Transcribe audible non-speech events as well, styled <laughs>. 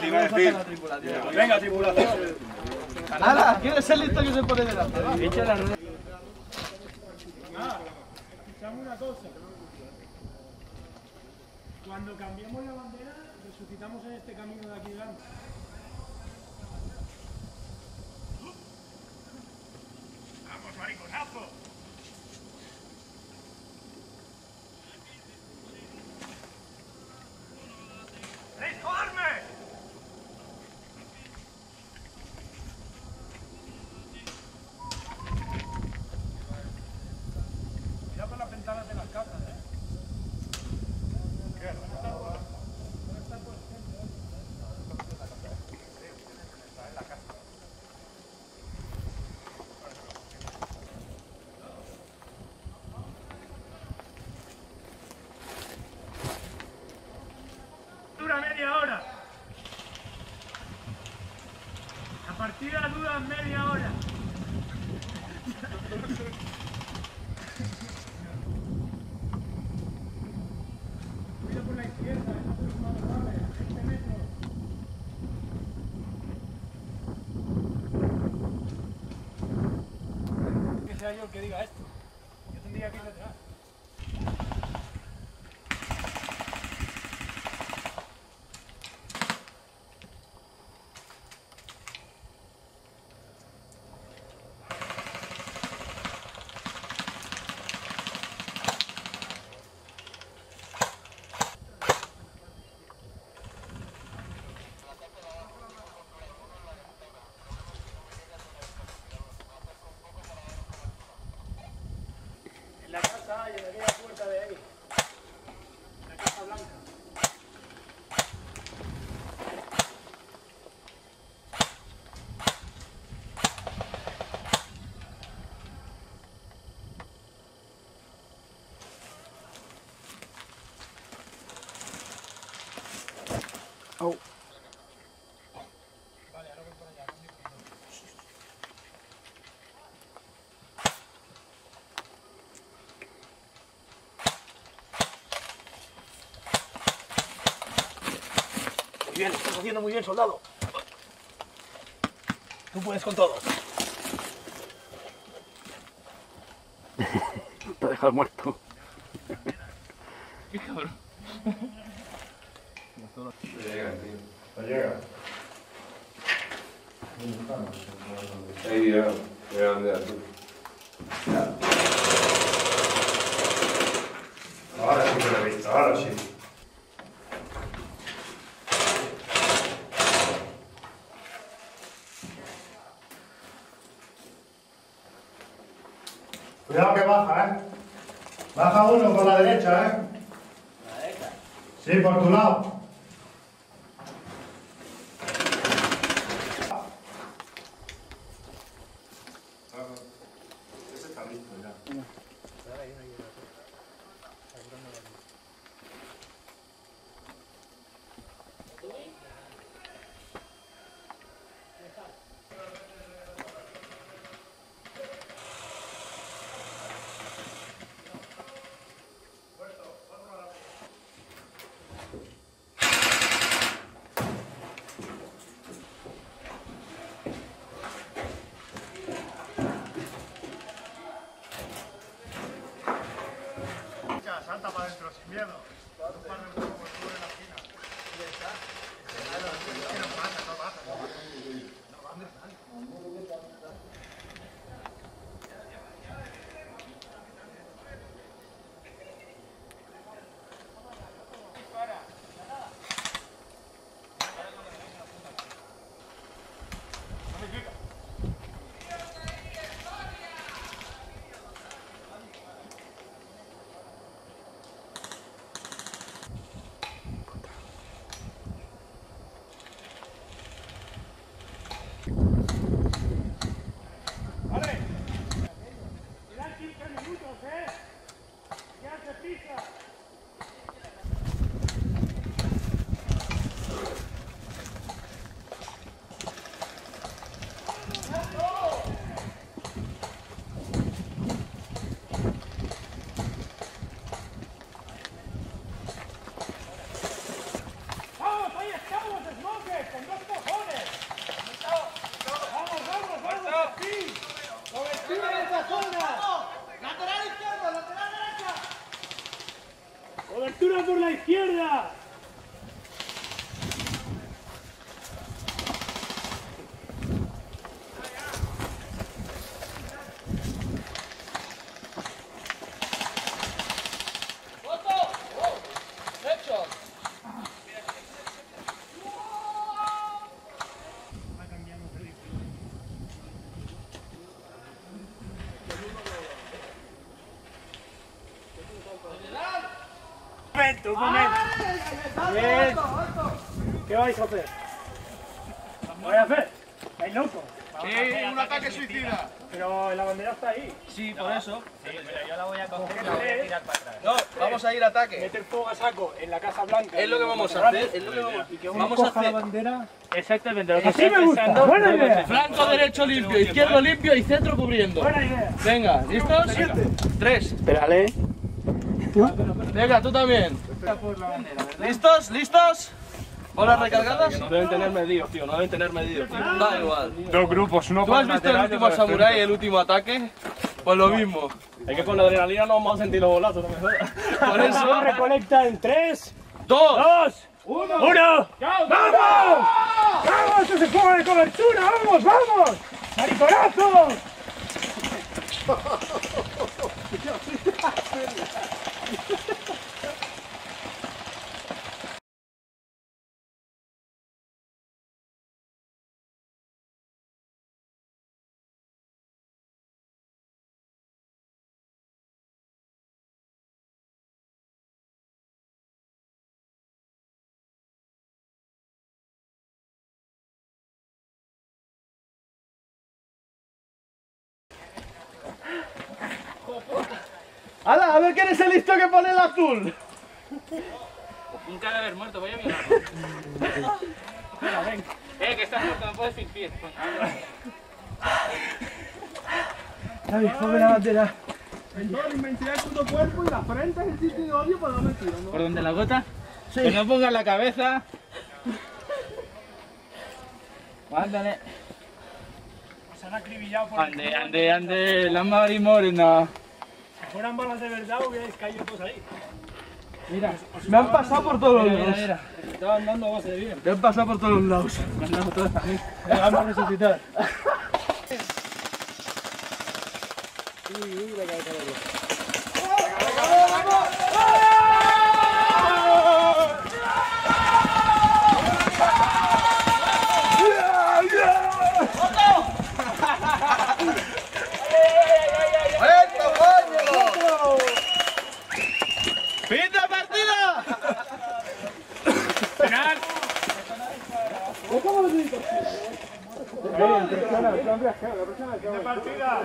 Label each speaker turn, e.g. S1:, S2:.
S1: Venga, tripulación.
S2: Nada, ¿quieres ser listo que se pone delante?
S3: Escuchamos una cosa. Cuando cambiemos la bandera, resucitamos en este camino de aquí delante.
S1: ¡Vamos, mariconazo! ¡Disparme!
S3: Mira por las ventanas de las casas, ¿eh? Dura media hora. La dura media hora. Mira por la izquierda, ¿eh? no te lo puedo dar, a 20 metros. Que sea yo el que diga esto. Yo tendría que ir detrás. Hollywood.
S2: Yeah. Bien, lo estás haciendo muy bien, soldado. Tú puedes con todo. <laughs>
S4: Te ha dejado muerto.
S5: Ahí ya, ya, ya, tú. Ahora sí que lo he visto, ahora sí. Baja, ¿eh? Baja uno por la derecha, ¿eh? ¿La derecha? Sí, por tu lado.
S3: Momento, un momento. Bien. ¿Qué vais a hacer? ¿Qué vais a hacer? ¿Estáis a hacer
S1: un ataque suicida.
S3: Pero la bandera está ahí.
S1: Sí, por eso.
S2: Yo la voy a coger y la voy a tirar para atrás.
S1: No, vamos a ir a ataque.
S3: Meter fuego a saco en la Casa Blanca.
S1: Es lo que vamos a hacer. Es lo que vamos, vamos a hacer.
S2: Exactamente, lo que
S3: Así me gusta. Buena idea.
S1: Flanco derecho limpio, izquierdo limpio y centro cubriendo.
S3: Buena idea.
S1: Venga, ¿listos? Tres.
S3: Espérale.
S1: Venga, tú también. ¿Listos? ¿Listos? ¿Bolas recargadas?
S6: Deben tener medios, tío. No deben tener medios, tío.
S1: Da igual.
S3: Dos grupos, uno
S1: ¿Tú has visto el último samurái, el último ataque? Pues lo mismo.
S6: Es que con la adrenalina no vamos a sentir los bolazos, no me jodas.
S1: Por eso,
S3: recolecta en tres,
S1: dos.
S3: dos, uno. ¡Vamos! ¡Vamos! ¡Ese fuego de cobertura! ¡Vamos, vamos! ¡Mariconazos!
S1: ¡Hala! A ver quién es el listo que pone el azul.
S2: Un cadáver muerto, voy a mirarlo. Eh, que estás muerto, no puedes fingir.
S1: Ay, ponme la bandera.
S6: En toda la inmensidad del puto cuerpo y la frente es el sitio de odio para darme el tiro, ¿no?
S2: ¿Por dónde la gota? Que no pongas la cabeza. Ándale.
S3: Se han acribillado por
S2: Ande, ande, ande, la Mari Morena.
S3: Si fueran balas de verdad, hubierais caído todos ahí.
S1: Me han pasado por todos los
S2: Mira,
S1: lados.
S2: mira.
S6: Estaban dando base de bien.
S1: Me han pasado por todos los lados.
S6: Vamos a resucitar. <laughs>
S1: ¡Fin de partida!
S3: Final. De partida.